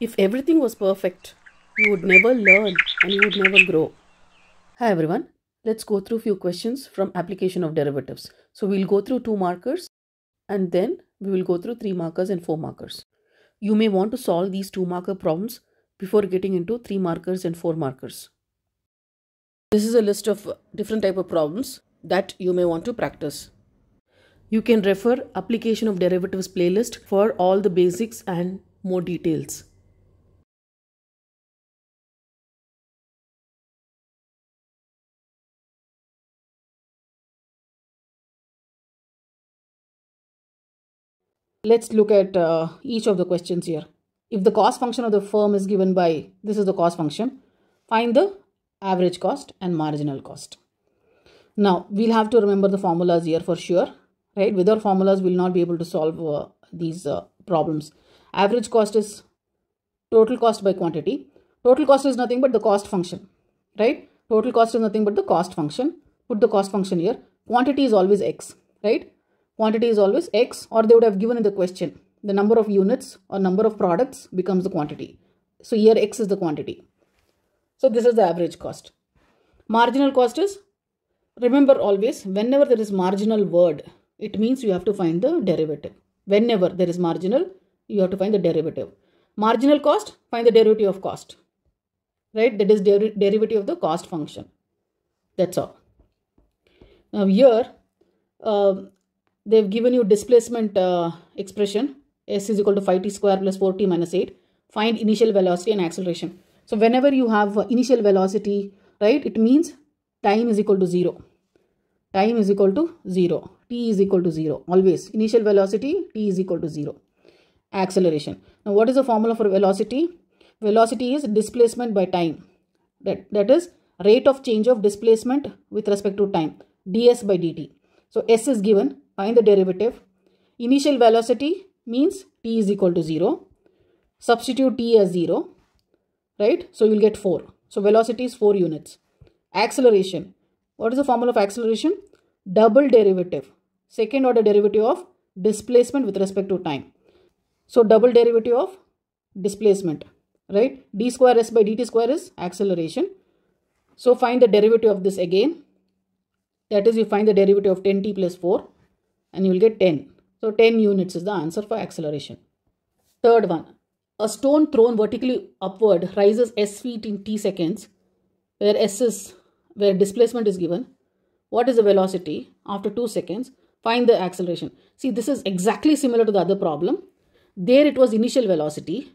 If everything was perfect, you would never learn and you would never grow. Hi everyone, let's go through few questions from application of derivatives. So we'll go through two markers and then we will go through three markers and four markers. You may want to solve these two marker problems before getting into three markers and four markers. This is a list of different type of problems that you may want to practice. You can refer application of derivatives playlist for all the basics and more details. Let's look at uh, each of the questions here. If the cost function of the firm is given by, this is the cost function, find the average cost and marginal cost. Now, we'll have to remember the formulas here for sure, right? Without formulas, we'll not be able to solve uh, these uh, problems. Average cost is total cost by quantity. Total cost is nothing but the cost function, right? Total cost is nothing but the cost function. Put the cost function here. Quantity is always x, right? Quantity is always x or they would have given in the question the number of units or number of products becomes the quantity. So here x is the quantity. So this is the average cost. Marginal cost is, remember always, whenever there is marginal word, it means you have to find the derivative. Whenever there is marginal, you have to find the derivative. Marginal cost, find the derivative of cost. Right? That is der derivative of the cost function. That's all. Now here, uh, they've given you displacement uh, expression. S is equal to 5t square plus 4t minus 8 find initial velocity and acceleration. So whenever you have initial velocity right it means time is equal to 0 time is equal to 0 t is equal to 0 always. Initial velocity t is equal to 0 acceleration. Now what is the formula for velocity? Velocity is displacement by time. That that is rate of change of displacement with respect to time. Ds by dt so s is given Find the derivative. Initial velocity means t is equal to 0. Substitute t as 0. Right? So you will get 4. So velocity is 4 units. Acceleration. What is the formula of acceleration? Double derivative. Second order derivative of displacement with respect to time. So double derivative of displacement. Right? d square s by dt square is acceleration. So find the derivative of this again. That is you find the derivative of 10t plus 4 and you will get 10. So 10 units is the answer for acceleration. Third one, a stone thrown vertically upward rises s feet in t seconds where s is where displacement is given. What is the velocity after 2 seconds? Find the acceleration. See this is exactly similar to the other problem. There it was initial velocity,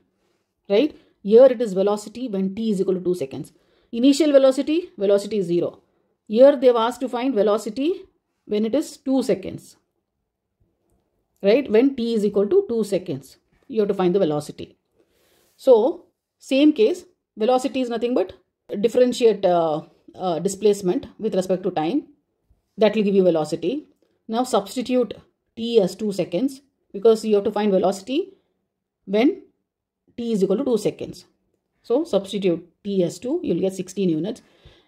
right? Here it is velocity when t is equal to 2 seconds. Initial velocity, velocity is 0. Here they have asked to find velocity when it is 2 seconds right? When t is equal to 2 seconds, you have to find the velocity. So, same case, velocity is nothing but differentiate uh, uh, displacement with respect to time. That will give you velocity. Now, substitute t as 2 seconds because you have to find velocity when t is equal to 2 seconds. So, substitute t as 2, you will get 16 units.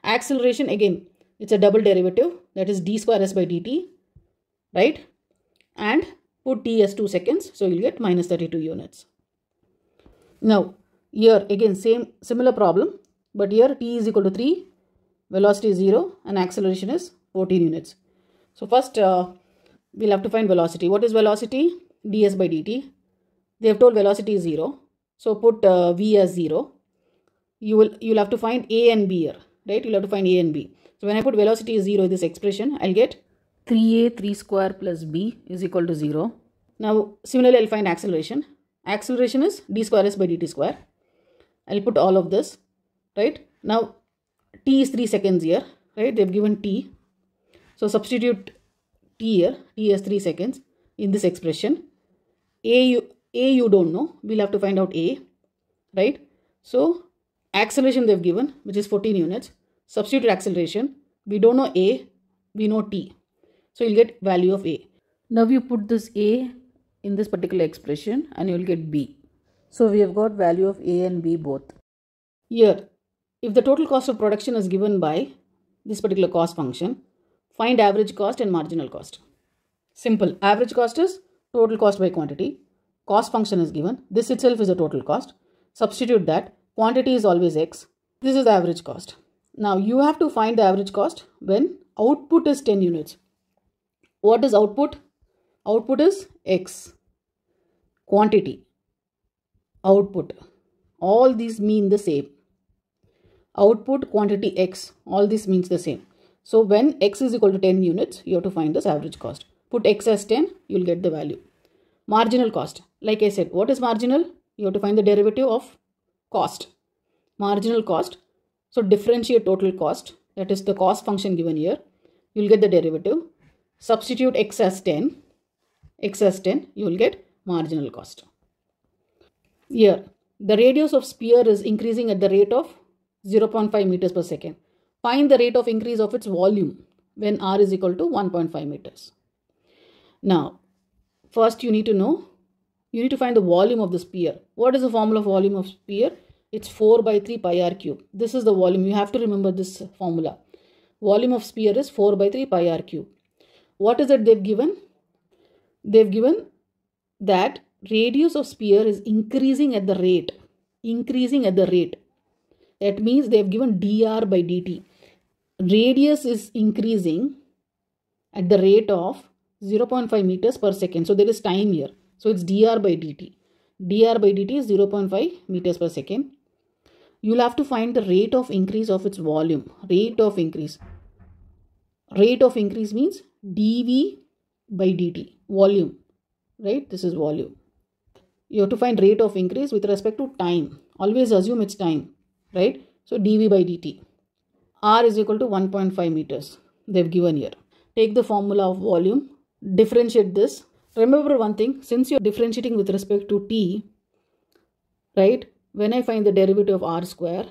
Acceleration, again, it's a double derivative that is d square s by dt, right? And put t as 2 seconds. So you'll get minus 32 units. Now here again same similar problem but here t is equal to 3, velocity is 0 and acceleration is 14 units. So first uh, we'll have to find velocity. What is velocity? ds by dt. They have told velocity is 0. So put uh, v as 0. You will you'll have to find a and b here, right? You'll have to find a and b. So when I put velocity is 0 in this expression, I'll get 3a 3 square plus b is equal to 0. Now similarly I'll find acceleration. Acceleration is d square s by dt square. I'll put all of this, right? Now t is 3 seconds here, right? They've given t. So substitute t here, t is 3 seconds in this expression. A you, a you don't know, we'll have to find out a, right? So acceleration they've given, which is 14 units. Substitute acceleration, we don't know a, we know t. So you'll get value of A. Now you put this A in this particular expression and you'll get B. So we have got value of A and B both. Here, if the total cost of production is given by this particular cost function, find average cost and marginal cost. Simple. Average cost is total cost by quantity. Cost function is given. This itself is a total cost. Substitute that. Quantity is always x. This is average cost. Now you have to find the average cost when output is 10 units. What is output? Output is x. Quantity. Output. All these mean the same. Output quantity x. All this means the same. So when x is equal to 10 units, you have to find this average cost. Put x as 10, you'll get the value. Marginal cost. Like I said, what is marginal? You have to find the derivative of cost. Marginal cost. So differentiate total cost. That is the cost function given here. You'll get the derivative. Substitute x as 10. x as 10, you will get marginal cost. Here, the radius of sphere is increasing at the rate of 0.5 meters per second. Find the rate of increase of its volume when r is equal to 1.5 meters. Now, first you need to know, you need to find the volume of the sphere. What is the formula of volume of sphere? It's 4 by 3 pi r cube. This is the volume. You have to remember this formula. Volume of sphere is 4 by 3 pi r cube. What is it they've given? They've given that radius of sphere is increasing at the rate. Increasing at the rate. That means they've given dr by dt radius is increasing at the rate of 0.5 meters per second. So there is time here. So it's dr by dt. dr by dt is 0.5 meters per second. You'll have to find the rate of increase of its volume. Rate of increase. Rate of increase means dv by dt. Volume. Right? This is volume. You have to find rate of increase with respect to time. Always assume it's time. Right? So dv by dt r is equal to 1.5 meters they've given here. Take the formula of volume, differentiate this. Remember one thing, since you're differentiating with respect to t, right, when I find the derivative of r square,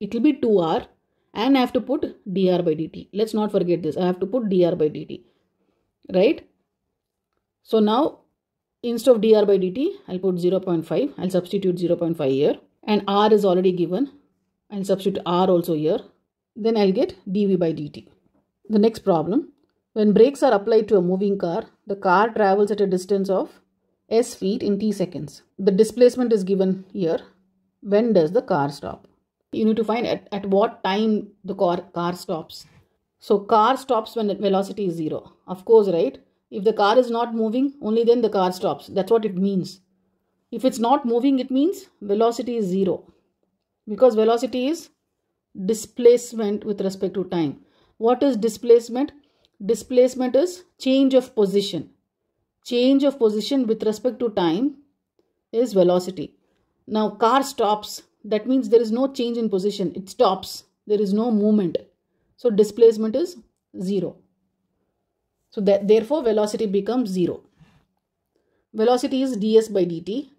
it will be 2r and I have to put dr by dt. Let's not forget this. I have to put dr by dt, right? So now, instead of dr by dt, I'll put 0.5. I'll substitute 0.5 here and r is already given. I'll substitute r also here then I'll get dv by dt. The next problem, when brakes are applied to a moving car, the car travels at a distance of s feet in t seconds. The displacement is given here. When does the car stop? You need to find at, at what time the car, car stops. So car stops when velocity is zero. Of course, right? If the car is not moving, only then the car stops. That's what it means. If it's not moving, it means velocity is zero. Because velocity is displacement with respect to time. What is displacement? Displacement is change of position. Change of position with respect to time is velocity. Now car stops. That means there is no change in position. It stops. There is no movement. So displacement is 0. So that therefore velocity becomes 0. Velocity is ds by dt.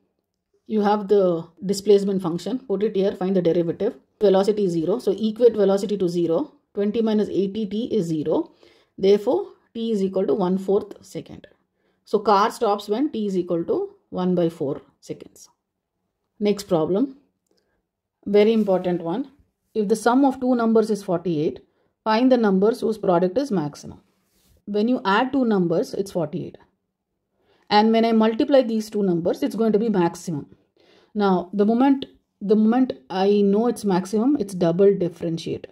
You have the displacement function. Put it here. Find the derivative velocity is 0. So equate velocity to 0. 20 minus 80 t is 0. Therefore, t is equal to 1 4th second. So car stops when t is equal to 1 by 4 seconds. Next problem. Very important one. If the sum of two numbers is 48, find the numbers whose product is maximum. When you add two numbers, it's 48. And when I multiply these two numbers, it's going to be maximum. Now, the moment the moment I know its maximum, it's double differentiate.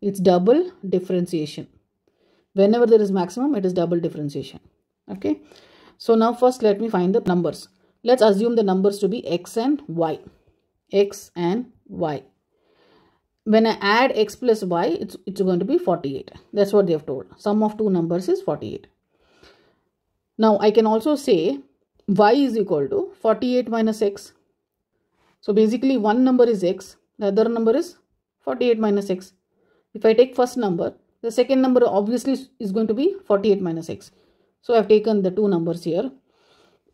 It's double differentiation. Whenever there is maximum, it is double differentiation. Okay. So now first let me find the numbers. Let's assume the numbers to be x and y. x and y. When I add x plus y, it's, it's going to be 48. That's what they have told. Sum of two numbers is 48. Now I can also say y is equal to 48 minus x so basically one number is x, the other number is 48 minus x. If I take first number, the second number obviously is going to be 48 minus x. So I've taken the two numbers here.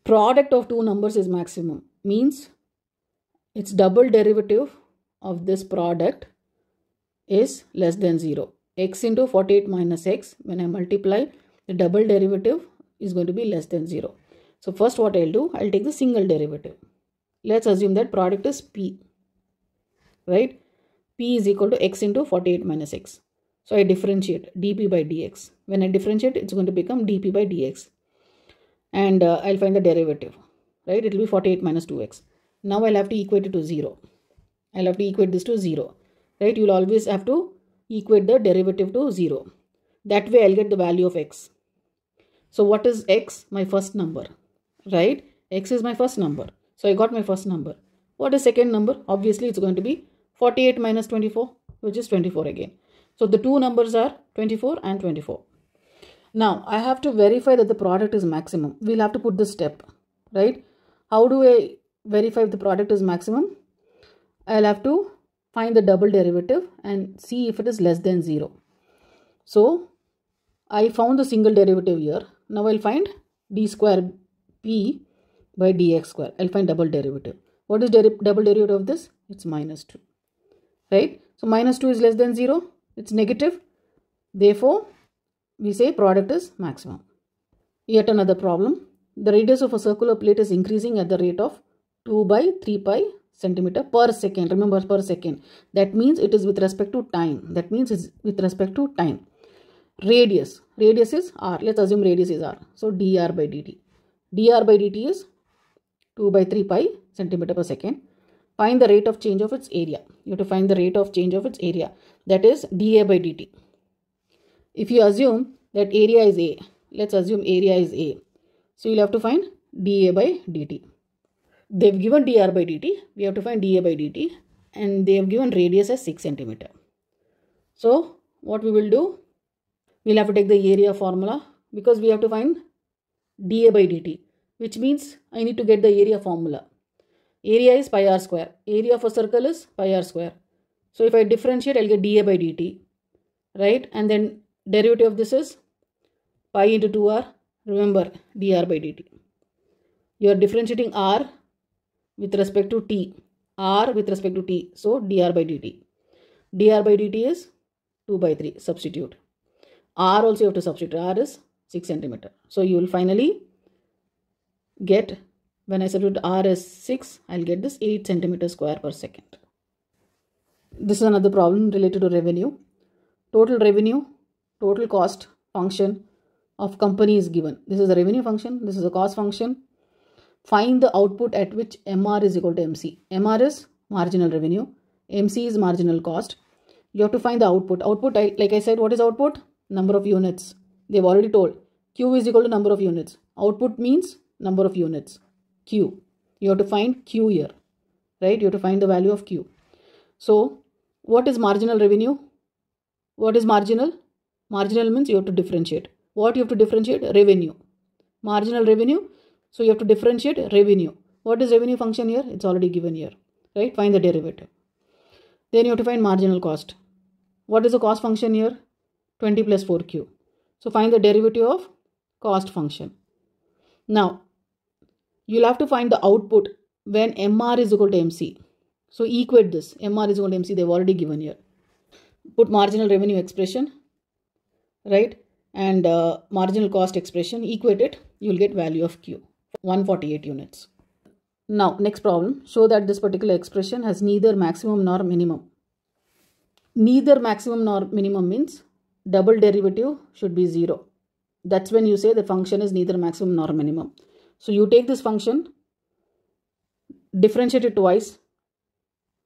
Product of two numbers is maximum. Means its double derivative of this product is less than 0. x into 48 minus x, when I multiply, the double derivative is going to be less than 0. So first what I'll do, I'll take the single derivative. Let's assume that product is p right? P is equal to x into 48 minus x. So i differentiate dp by dx. When i differentiate it's going to become dp by dx. And uh, i'll find the derivative right? It will be 48 minus 2x Now I'll have to equate it to 0. I'll have to equate this to 0. Right? You'll always have to equate the derivative to 0. That way I'll get the value of x. So what is x? My first number. Right? x is my first number. So I got my first number. What is second number? Obviously it's going to be 48 minus 24 which is 24 again. So the two numbers are 24 and 24. Now I have to verify that the product is maximum. We'll have to put this step, right? How do I verify if the product is maximum? I'll have to find the double derivative and see if it is less than 0. So I found the single derivative here. Now I'll find d square p by dx square. I'll find double derivative. What is der double derivative of this? It's minus 2. Right? So minus 2 is less than 0. It's negative. Therefore, we say product is maximum. Yet another problem. The radius of a circular plate is increasing at the rate of 2 by 3 pi centimeter per second. Remember per second. That means it is with respect to time. That means it's with respect to time. Radius. Radius is r. Let's assume radius is r. So dr by dt. dr by dt is 2 by 3 pi centimeter per second. Find the rate of change of its area. You have to find the rate of change of its area. That is dA by dt. If you assume that area is A, let's assume area is A. So you'll have to find dA by dt. They've given dr by dt. We have to find dA by dt. And they have given radius as 6 centimeter. So what we will do? We'll have to take the area formula because we have to find dA by dt. Which means I need to get the area formula. Area is pi r square. Area of a circle is pi r square. So if I differentiate, I'll get dA by dt. Right? And then derivative of this is pi into 2r. Remember, dr by dt. You are differentiating r with respect to t. r with respect to t. So dr by dt. dr by dt is 2 by 3. Substitute. r also you have to substitute. r is 6 centimeter. So you will finally get when I substitute R as 6, I'll get this 8 centimeter square per second. This is another problem related to revenue. Total revenue, total cost function of company is given. This is the revenue function. This is the cost function. Find the output at which MR is equal to MC. MR is marginal revenue. MC is marginal cost. You have to find the output. Output, like I said, what is output? Number of units. They've already told. Q is equal to number of units. Output means number of units. Q. You have to find Q here, right? You have to find the value of Q. So, what is marginal revenue? What is marginal? Marginal means you have to differentiate. What you have to differentiate? Revenue. Marginal revenue. So, you have to differentiate revenue. What is revenue function here? It's already given here, right? Find the derivative. Then you have to find marginal cost. What is the cost function here? 20 plus 4q. So, find the derivative of cost function. Now, you'll have to find the output when MR is equal to MC. So equate this. MR is equal to MC. They've already given here. Put marginal revenue expression, right? And uh, marginal cost expression. Equate it. You'll get value of Q. 148 units. Now, next problem. Show that this particular expression has neither maximum nor minimum. Neither maximum nor minimum means double derivative should be 0. That's when you say the function is neither maximum nor minimum. So you take this function, differentiate it twice,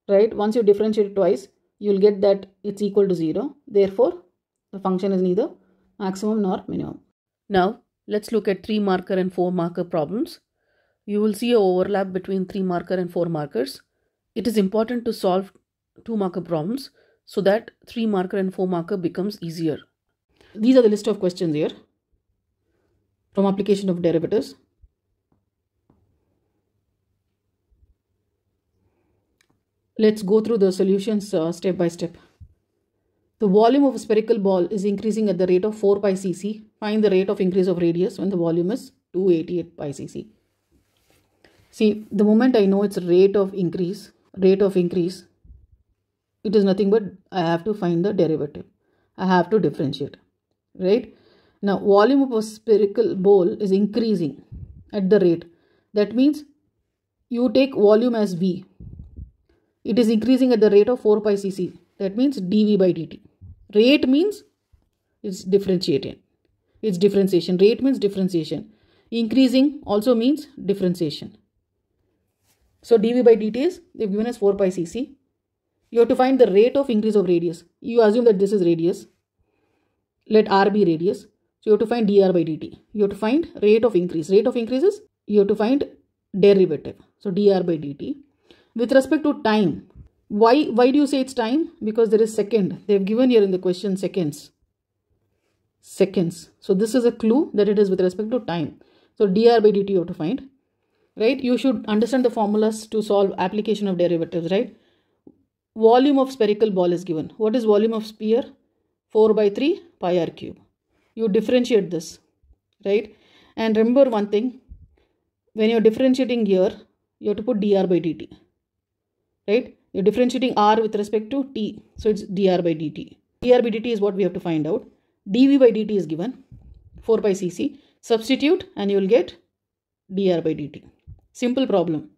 right? Once you differentiate it twice, you'll get that it's equal to 0. Therefore, the function is neither maximum nor minimum. Now, let's look at 3 marker and 4 marker problems. You will see a overlap between 3 marker and 4 markers. It is important to solve 2 marker problems so that 3 marker and 4 marker becomes easier. These are the list of questions here from application of derivatives. Let's go through the solutions uh, step by step. The volume of a spherical ball is increasing at the rate of 4 pi cc. Find the rate of increase of radius when the volume is 288 pi cc. See, the moment I know its rate of increase, rate of increase, it is nothing but I have to find the derivative. I have to differentiate, right? Now, volume of a spherical ball is increasing at the rate. That means you take volume as V it is increasing at the rate of 4 pi cc. That means dv by dt. Rate means it's differentiating. It's differentiation. Rate means differentiation. Increasing also means differentiation. So dv by dt is, they've given us 4 pi cc. You have to find the rate of increase of radius. You assume that this is radius. Let r be radius. So you have to find dr by dt. You have to find rate of increase. Rate of increases, you have to find derivative. So dr by dt. With respect to time, why, why do you say it's time? Because there is second. They've given here in the question seconds. Seconds. So this is a clue that it is with respect to time. So dr by dt you have to find. Right? You should understand the formulas to solve application of derivatives, right? Volume of spherical ball is given. What is volume of sphere? 4 by 3 pi r cube. You differentiate this, right? And remember one thing, when you're differentiating here, you have to put dr by dt, right? You're differentiating r with respect to t, so it's dr by dt. dr by dt is what we have to find out. dv by dt is given, 4 pi cc. Substitute and you will get dr by dt. Simple problem,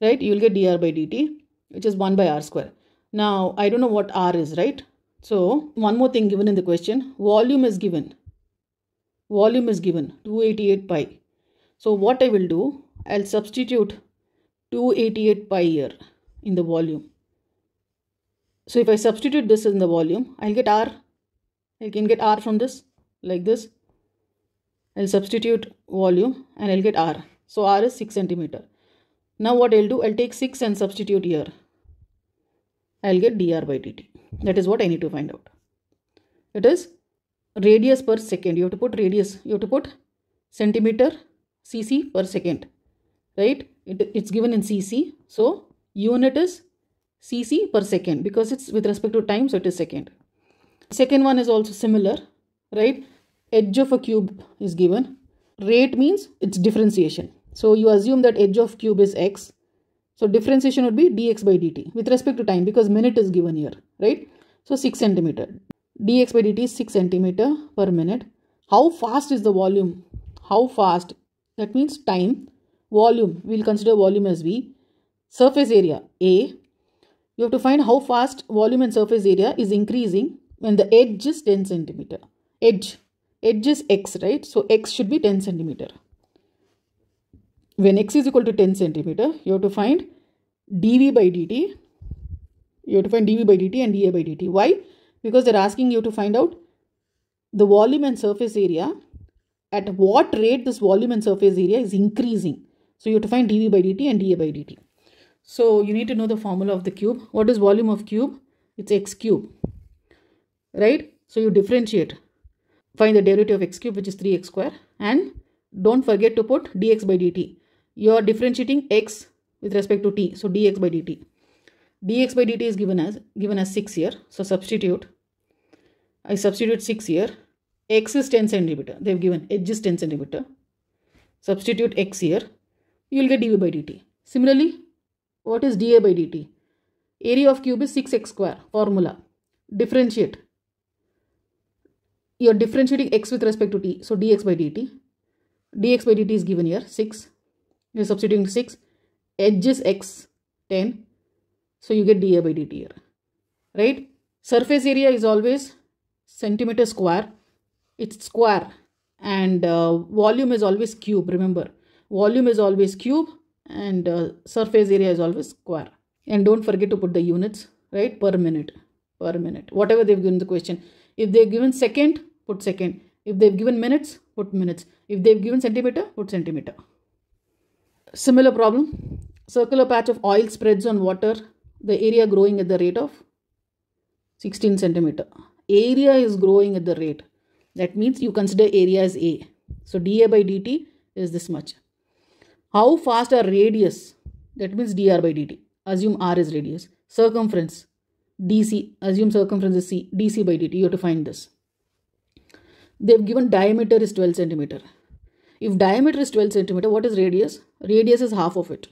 right? You will get dr by dt, which is 1 by r square. Now, I don't know what r is, right? So, one more thing given in the question, volume is given. Volume is given, 288 pi. So, what I will do, I'll substitute 288 pi here in the volume. So, if I substitute this in the volume, I'll get R. I can get R from this, like this. I'll substitute volume and I'll get R. So, R is 6 centimeter. Now, what I'll do, I'll take 6 and substitute here. I'll get dr by dt. That is what I need to find out. It is radius per second. You have to put radius. You have to put centimeter cc per second. Right? It, it's given in cc. So, unit is cc per second because it's with respect to time. So, it is second. Second one is also similar. Right? Edge of a cube is given. Rate means it's differentiation. So, you assume that edge of cube is x so differentiation would be dx by dt with respect to time because minute is given here, right? So 6 centimeter. dx by dt is 6 centimeter per minute. How fast is the volume? How fast? That means time. Volume, we'll consider volume as V. Surface area, A. You have to find how fast volume and surface area is increasing when the edge is 10 centimeter. Edge. Edge is x, right? So x should be 10 centimeter when x is equal to 10 centimeter, you have to find dv by dt. You have to find dv by dt and dA by dt. Why? Because they're asking you to find out the volume and surface area at what rate this volume and surface area is increasing. So you have to find dv by dt and dA by dt. So you need to know the formula of the cube. What is volume of cube? It's x cube. Right? So you differentiate. Find the derivative of x cube which is 3x square and don't forget to put dx by dt you are differentiating x with respect to t. So dx by dt. dx by dt is given as given as 6 here. So substitute. I substitute 6 here. x is 10 centimeter. They have given edge is 10 centimeter. Substitute x here. You will get dv by dt. Similarly, what is dA by dt? Area of cube is 6x square. Formula. Differentiate. You are differentiating x with respect to t. So dx by dt. dx by dt is given here 6 you're substituting 6 edge is x 10 so you get dA by dt here right surface area is always centimeter square it's square and uh, volume is always cube remember volume is always cube and uh, surface area is always square and don't forget to put the units right per minute per minute whatever they've given the question if they've given second put second if they've given minutes put minutes if they've given centimeter put centimeter Similar problem. Circular patch of oil spreads on water. The area growing at the rate of 16 centimeter. Area is growing at the rate. That means you consider area as A. So dA by dt is this much. How fast are radius? That means dr by dt. Assume r is radius. Circumference dc. Assume circumference is c. dc by dt. You have to find this. They've given diameter is 12 centimeter. If diameter is 12 centimeter, what is radius? Radius is half of it,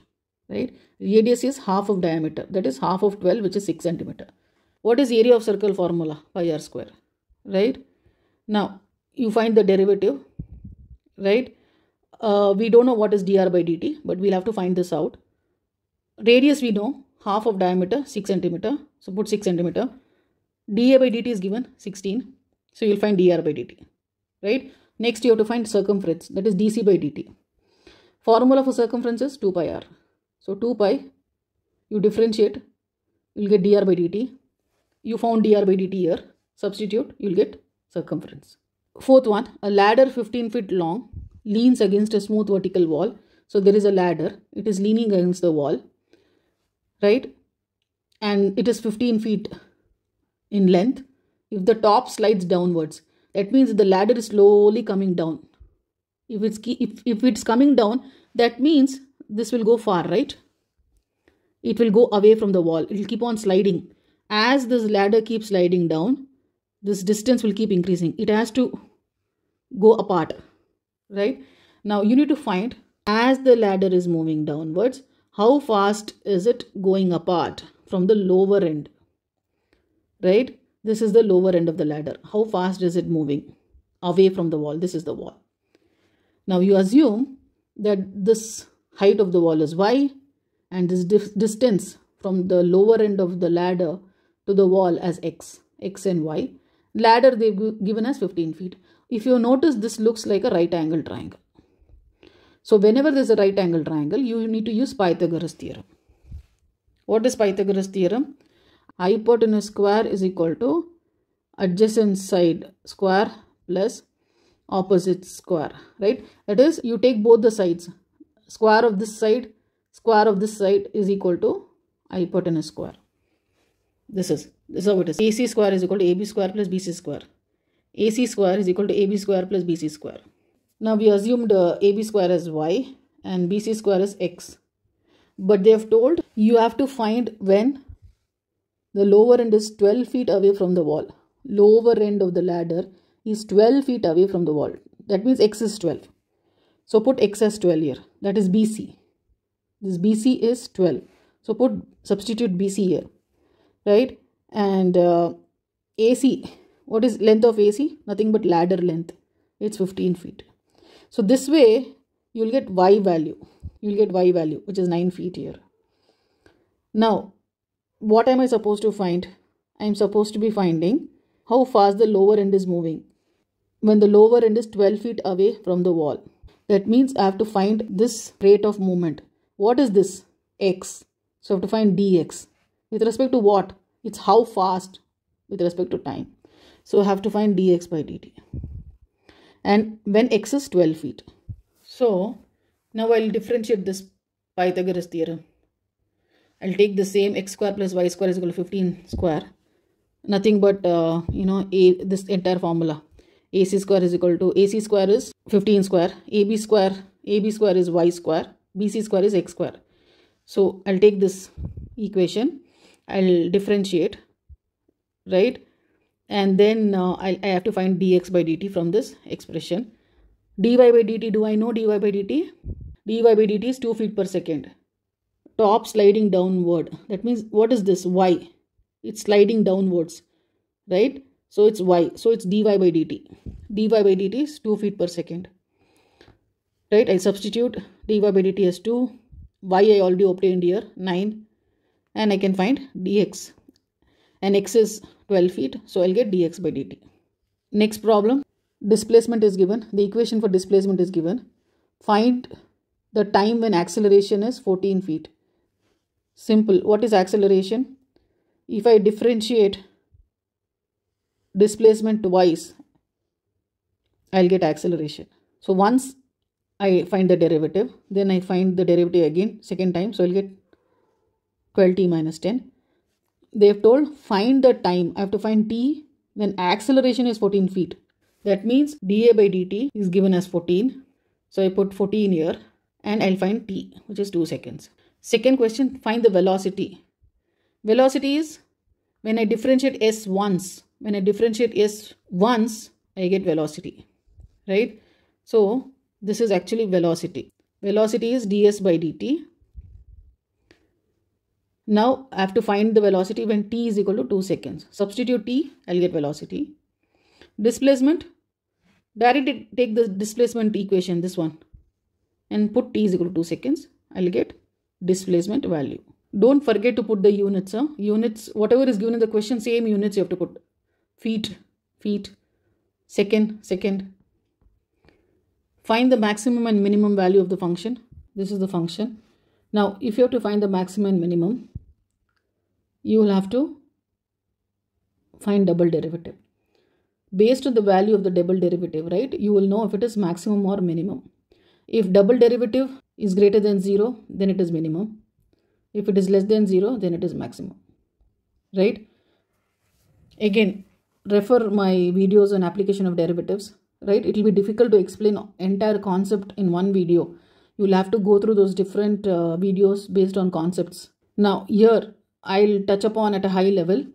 right? Radius is half of diameter. That is half of 12, which is 6 centimeter. What is area of circle formula? Pi r square, right? Now, you find the derivative, right? Uh, we don't know what is dr by dt, but we'll have to find this out. Radius we know, half of diameter, 6 centimeter. So put 6 centimeter. dA by dt is given 16. So you'll find dr by dt, right? Next, you have to find circumference, that is dc by dt. Formula for circumference is 2 pi r. So 2 pi, you differentiate, you'll get dr by dt. You found dr by dt here. Substitute, you'll get circumference. Fourth one, a ladder 15 feet long leans against a smooth vertical wall. So there is a ladder. It is leaning against the wall, right? And it is 15 feet in length. If the top slides downwards, that means the ladder is slowly coming down. If it's if, if it's coming down, that means this will go far, right? It will go away from the wall. It will keep on sliding. As this ladder keeps sliding down, this distance will keep increasing. It has to go apart, right? Now you need to find as the ladder is moving downwards, how fast is it going apart from the lower end, right? This is the lower end of the ladder. How fast is it moving away from the wall? This is the wall. Now you assume that this height of the wall is y and this distance from the lower end of the ladder to the wall as x, x and y. Ladder they've given us 15 feet. If you notice this looks like a right angle triangle. So whenever there's a right angle triangle, you need to use Pythagoras theorem. What is Pythagoras theorem? hypotenuse square is equal to adjacent side square plus opposite square right that is you take both the sides square of this side square of this side is equal to hypotenuse square this is this is how it is ac square is equal to ab square plus bc square ac square is equal to ab square plus bc square now we assumed uh, ab square as y and bc square is x but they have told you have to find when the lower end is 12 feet away from the wall. Lower end of the ladder is 12 feet away from the wall. That means x is 12. So put x as 12 here. That is BC. This BC is 12. So put substitute BC here. Right? And uh, AC. What is length of AC? Nothing but ladder length. It's 15 feet. So this way you'll get y value. You'll get y value which is 9 feet here. Now what am I supposed to find? I am supposed to be finding how fast the lower end is moving. When the lower end is 12 feet away from the wall. That means I have to find this rate of movement. What is this? X. So I have to find dx. With respect to what? It's how fast with respect to time. So I have to find dx by dt. And when x is 12 feet. So now I'll differentiate this Pythagoras theorem. I'll take the same x square plus y square is equal to 15 square. Nothing but, uh, you know, a this entire formula. AC square is equal to, AC square is 15 square, AB square, AB square is y square, BC square is x square. So I'll take this equation, I'll differentiate, right? And then uh, I, I have to find dx by dt from this expression. dy by dt, do I know dy by dt? dy by dt is 2 feet per second top sliding downward. That means what is this? Y. It's sliding downwards, right? So it's y. So it's dy by dt. dy by dt is 2 feet per second. Right? I substitute dy by dt as 2. y I already obtained here 9. And I can find dx. And x is 12 feet. So I'll get dx by dt. Next problem. Displacement is given. The equation for displacement is given. Find the time when acceleration is 14 feet. Simple. What is acceleration? If I differentiate displacement twice, I'll get acceleration. So once I find the derivative, then I find the derivative again, second time. So I'll get 12t minus 10. They've told find the time. I have to find t then acceleration is 14 feet. That means dA by dt is given as 14. So I put 14 here and I'll find t which is 2 seconds. Second question, find the velocity. Velocity is when I differentiate s once. When I differentiate s once, I get velocity, right? So this is actually velocity. Velocity is ds by dt. Now I have to find the velocity when t is equal to 2 seconds. Substitute t, I'll get velocity. Displacement, directly take the displacement equation, this one, and put t is equal to 2 seconds. I'll get displacement value. Don't forget to put the units. Huh? Units, whatever is given in the question, same units you have to put. Feet, feet, second, second. Find the maximum and minimum value of the function. This is the function. Now, if you have to find the maximum and minimum, you will have to find double derivative. Based on the value of the double derivative, right, you will know if it is maximum or minimum. If double derivative is greater than 0, then it is minimum. If it is less than 0, then it is maximum. Right? Again, refer my videos on application of derivatives. Right? It will be difficult to explain entire concept in one video. You will have to go through those different uh, videos based on concepts. Now, here I'll touch upon at a high level.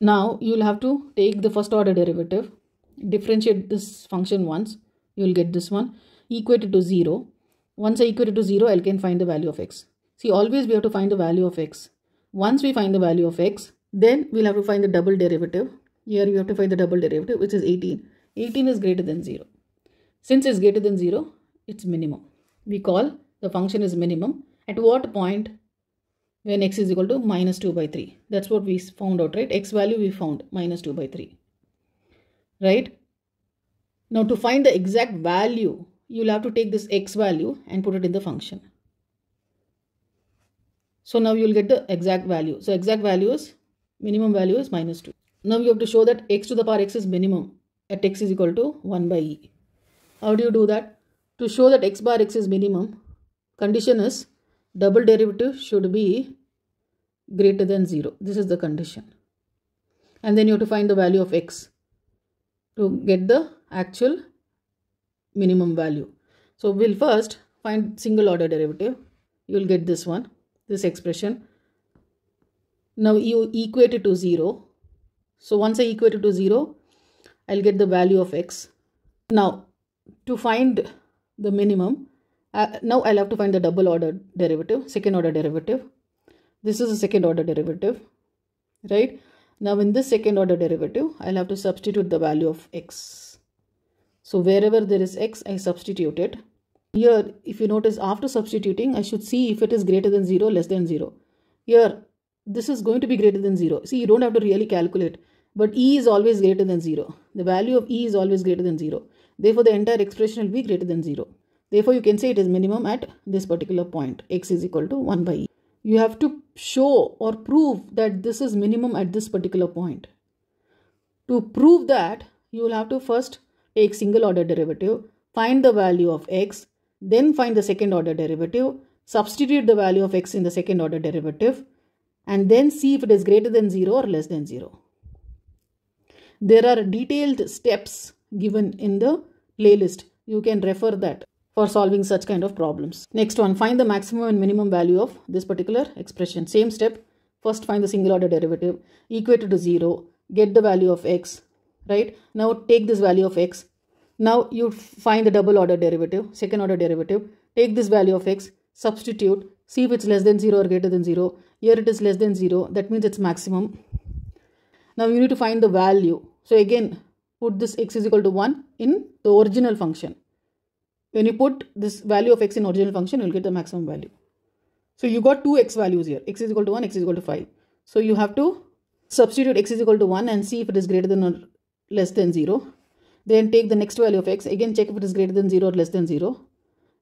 Now, you'll have to take the first order derivative, differentiate this function once, you'll get this one, equate it to 0. Once I equate it to 0, I can find the value of x. See, always we have to find the value of x. Once we find the value of x, then we'll have to find the double derivative. Here we have to find the double derivative, which is 18. 18 is greater than 0. Since it's greater than 0, it's minimum. We call the function is minimum. At what point when x is equal to minus 2 by 3. That's what we found out, right? x value we found minus 2 by 3. Right? Now to find the exact value, you'll have to take this x value and put it in the function. So now you'll get the exact value. So exact value is, minimum value is minus 2. Now you have to show that x to the power x is minimum at x is equal to 1 by e. How do you do that? To show that x bar x is minimum, condition is double derivative should be greater than 0. This is the condition. And then you have to find the value of x to get the actual minimum value. So we'll first find single order derivative. You will get this one, this expression. Now you equate it to 0. So once I equate it to 0, I'll get the value of x. Now to find the minimum, uh, now I'll have to find the double order derivative, second order derivative. This is a second order derivative, right? Now in this second order derivative, I'll have to substitute the value of x. So wherever there is x, I substitute it. Here, if you notice after substituting, I should see if it is greater than 0, less than 0. Here, this is going to be greater than 0. See, you don't have to really calculate. But e is always greater than 0. The value of e is always greater than 0. Therefore, the entire expression will be greater than 0. Therefore, you can say it is minimum at this particular point. x is equal to 1 by e. You have to show or prove that this is minimum at this particular point. To prove that, you will have to first take single order derivative, find the value of x, then find the second order derivative, substitute the value of x in the second order derivative, and then see if it is greater than 0 or less than 0. There are detailed steps given in the playlist. You can refer that for solving such kind of problems. Next one, find the maximum and minimum value of this particular expression. Same step, first find the single order derivative, equate it to 0, get the value of x, right? Now take this value of x. Now you find the double order derivative, second order derivative, take this value of x, substitute, see if it's less than 0 or greater than 0. Here it is less than 0, that means it's maximum. Now you need to find the value. So again, put this x is equal to 1 in the original function. When you put this value of x in original function, you'll get the maximum value. So you got two x values here. x is equal to 1, x is equal to 5. So you have to substitute x is equal to 1 and see if it is greater than or less than 0. Then take the next value of x. Again check if it is greater than 0 or less than 0.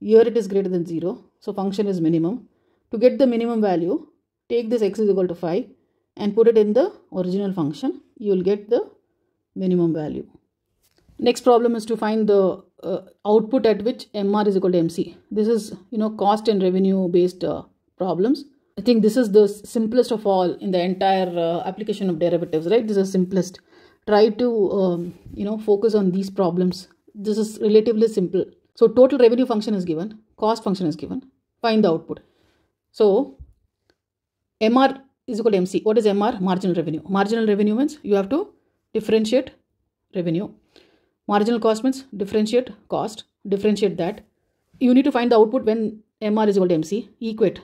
Here it is greater than 0. So function is minimum. To get the minimum value, take this x is equal to 5 and put it in the original function. You will get the minimum value. Next problem is to find the uh, output at which MR is equal to MC. This is, you know, cost and revenue based uh, problems. I think this is the simplest of all in the entire uh, application of derivatives, right? This is simplest. Try to, um, you know, focus on these problems. This is relatively simple. So total revenue function is given, cost function is given. Find the output. So MR is equal to MC. What is MR? Marginal revenue. Marginal revenue means you have to differentiate revenue Marginal cost means differentiate cost, differentiate that. You need to find the output when MR is equal to MC, equate.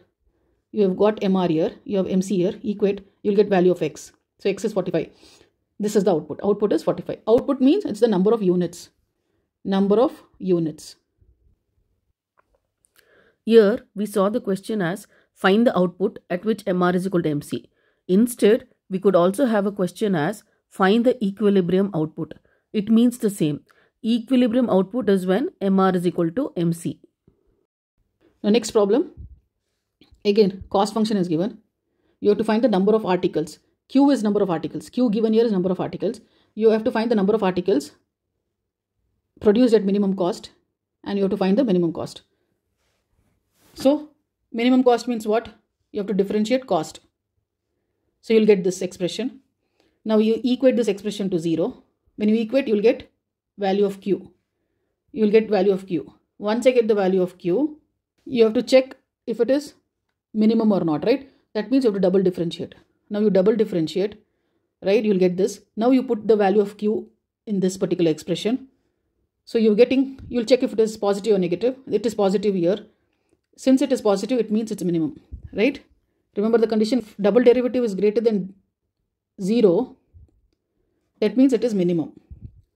You have got MR here, you have MC here, equate, you'll get value of X. So X is 45. This is the output. Output is 45. Output means it's the number of units. Number of units. Here we saw the question as find the output at which MR is equal to MC. Instead, we could also have a question as find the equilibrium output it means the same. Equilibrium output is when MR is equal to MC. The next problem. Again, cost function is given. You have to find the number of articles. Q is number of articles. Q given here is number of articles. You have to find the number of articles produced at minimum cost and you have to find the minimum cost. So, minimum cost means what? You have to differentiate cost. So, you'll get this expression. Now, you equate this expression to 0. When you equate, you'll get value of Q. You'll get value of Q. Once I get the value of Q, you have to check if it is minimum or not, right? That means you have to double differentiate. Now you double differentiate, right? You'll get this. Now you put the value of Q in this particular expression. So you're getting, you'll check if it is positive or negative. It is positive here. Since it is positive, it means it's minimum, right? Remember the condition, double derivative is greater than 0. That means it is minimum.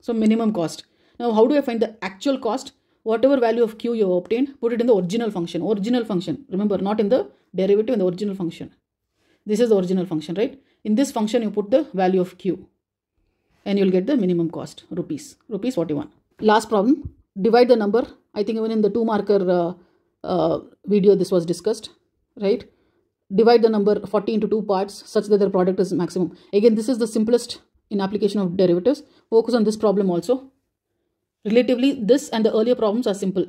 So minimum cost. Now how do I find the actual cost? Whatever value of q you obtained, put it in the original function. Original function. Remember, not in the derivative in the original function. This is the original function, right? In this function, you put the value of q. And you'll get the minimum cost, rupees. Rupees 41. Last problem. Divide the number. I think even in the two marker uh, uh, video this was discussed, right? Divide the number 40 into two parts such that the product is maximum. Again, this is the simplest in application of derivatives. Focus on this problem also. Relatively, this and the earlier problems are simple.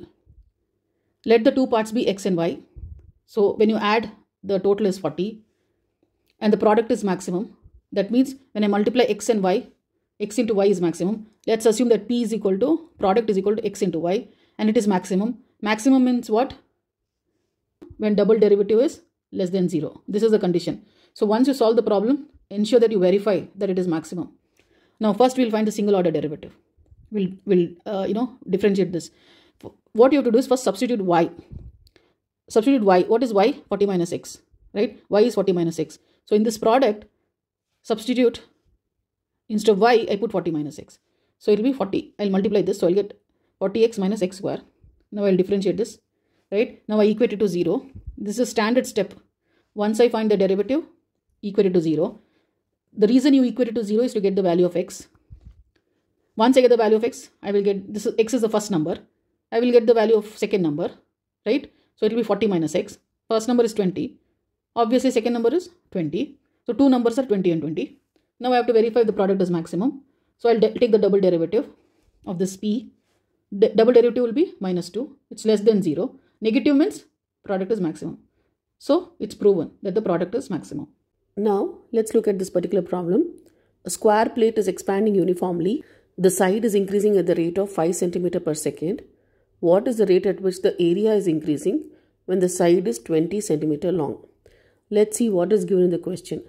Let the two parts be x and y. So when you add, the total is 40 and the product is maximum. That means when I multiply x and y, x into y is maximum. Let's assume that p is equal to, product is equal to x into y and it is maximum. Maximum means what? When double derivative is less than 0. This is the condition. So once you solve the problem, ensure that you verify that it is maximum. Now first we'll find the single order derivative. We'll, we'll uh, you know differentiate this. What you have to do is first substitute y. Substitute y. What is y? 40 minus x right? y is 40 minus x. So in this product substitute instead of y i put 40 minus x. So it will be 40 i'll multiply this so i'll get 40x minus x square. Now i'll differentiate this right? Now i equate it to 0 this is a standard step. Once i find the derivative equate it to 0 the reason you equate it to 0 is to get the value of x once I get the value of x, I will get, this is, x is the first number. I will get the value of second number, right? So it will be 40 minus x. First number is 20. Obviously, second number is 20. So two numbers are 20 and 20. Now I have to verify the product is maximum. So I'll take the double derivative of this p. Double derivative will be minus 2. It's less than 0. Negative means product is maximum. So it's proven that the product is maximum. Now let's look at this particular problem. A square plate is expanding uniformly the side is increasing at the rate of 5 cm per second. What is the rate at which the area is increasing when the side is 20 cm long? Let's see what is given in the question.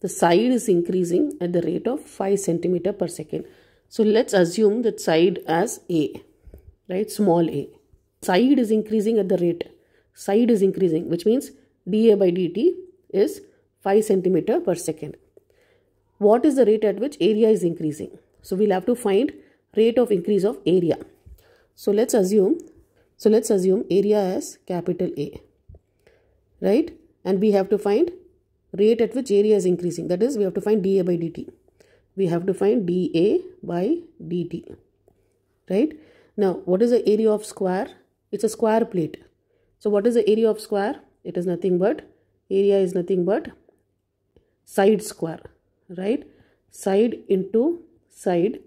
The side is increasing at the rate of 5 cm per second. So let's assume that side as A, right? Small a. Side is increasing at the rate. Side is increasing, which means dA by dt is 5 centimeter per second. What is the rate at which area is increasing? So we'll have to find rate of increase of area. So let's assume, so let's assume area as capital A, right? And we have to find rate at which area is increasing. That is, we have to find dA by dt. We have to find dA by dt, right? Now, what is the area of square? It's a square plate. So what is the area of square? It is nothing but, area is nothing but side square, right? Side into side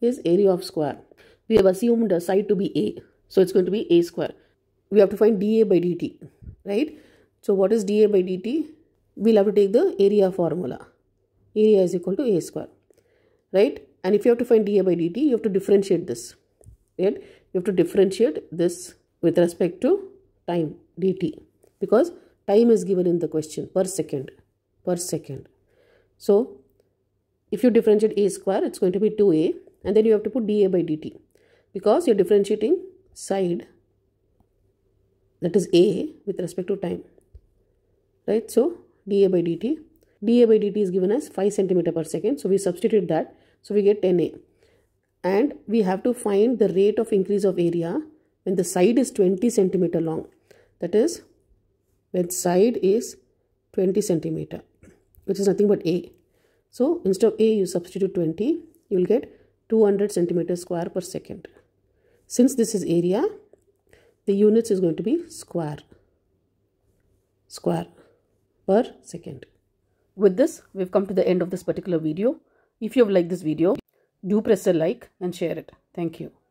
is area of square. We have assumed the side to be A. So it's going to be A square. We have to find dA by dt, right? So what is dA by dt? We'll have to take the area formula. Area is equal to A square, right? And if you have to find dA by dt, you have to differentiate this, right? You have to differentiate this with respect to time dt because time is given in the question per second, per second. So if you differentiate a square, it's going to be 2a and then you have to put dA by dt because you're differentiating side that is a with respect to time. Right? So, dA by dt. dA by dt is given as 5 centimeter per second. So, we substitute that. So, we get 10a. And we have to find the rate of increase of area when the side is 20 centimeter long. That is, when side is 20 centimeter, which is nothing but a. So instead of A, you substitute 20, you will get 200 centimeter square per second. Since this is area, the units is going to be square. square per second. With this, we've come to the end of this particular video. If you have liked this video, do press a like and share it. Thank you.